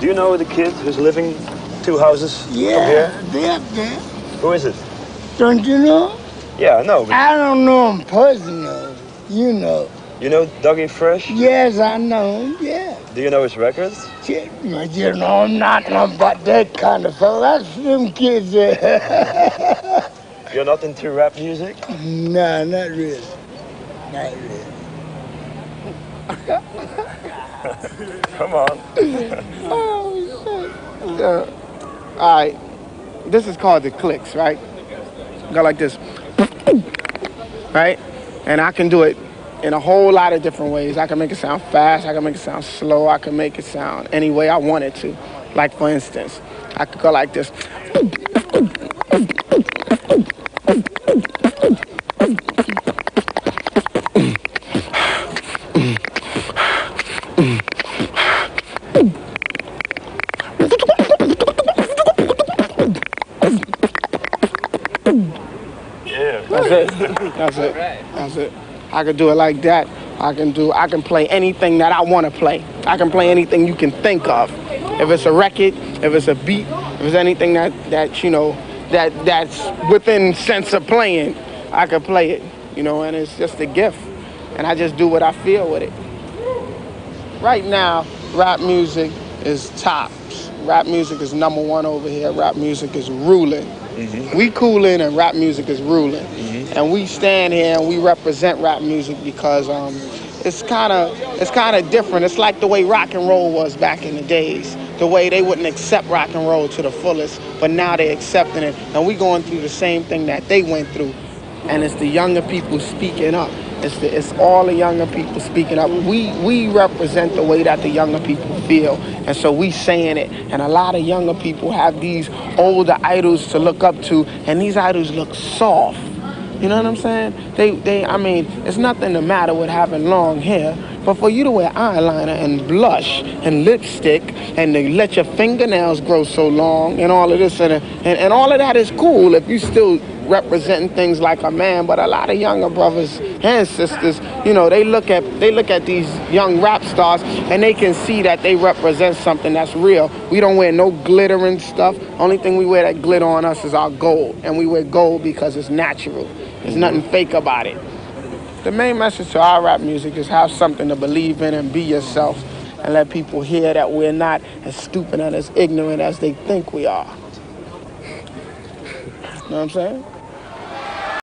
Do you know the kid who's living two houses from Yeah, here? they up there. Who is it? Don't you know? Yeah, I know. But I don't know him personally. You know. you know Dougie Fresh? Yes, I know him. Yeah. Do you know his records? But you know, I'm not about that kind of fellow. That's them kids. Uh, You're not into rap music? nah, not really. Not really. Come on. Uh, all right, this is called the clicks, right? Go like this, right? And I can do it in a whole lot of different ways. I can make it sound fast. I can make it sound slow. I can make it sound any way I want it to. Like for instance, I could go like this. That's it. That's it. That's it. I can do it like that. I can do. I can play anything that I want to play. I can play anything you can think of. If it's a record, if it's a beat, if it's anything that that you know that that's within sense of playing, I can play it. You know, and it's just a gift, and I just do what I feel with it. Right now, rap music is tops. Rap music is number one over here. Rap music is ruling. We coolin' and rap music is ruling. And we stand here and we represent rap music because um, it's kind of it's kind of different. It's like the way rock and roll was back in the days. The way they wouldn't accept rock and roll to the fullest, but now they're accepting it. And we going through the same thing that they went through. And it's the younger people speaking up. It's it's all the younger people speaking up. We we represent the way that the younger people feel, and so we saying it. And a lot of younger people have these older idols to look up to, and these idols look soft. You know what I'm saying? They they I mean, it's nothing the matter with having long hair, but for you to wear eyeliner and blush and lipstick and to let your fingernails grow so long and all of this and and, and all of that is cool if you still representing things like a man, but a lot of younger brothers and sisters, you know, they look at they look at these young rap stars and they can see that they represent something that's real. We don't wear no glittering stuff. Only thing we wear that glitter on us is our gold, and we wear gold because it's natural. There's nothing mm-hmm. fake about it. The main message to our rap music is have something to believe in and be yourself, and let people hear that we're not as stupid and as ignorant as they think we are. You know what I'm saying?